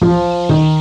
Bye.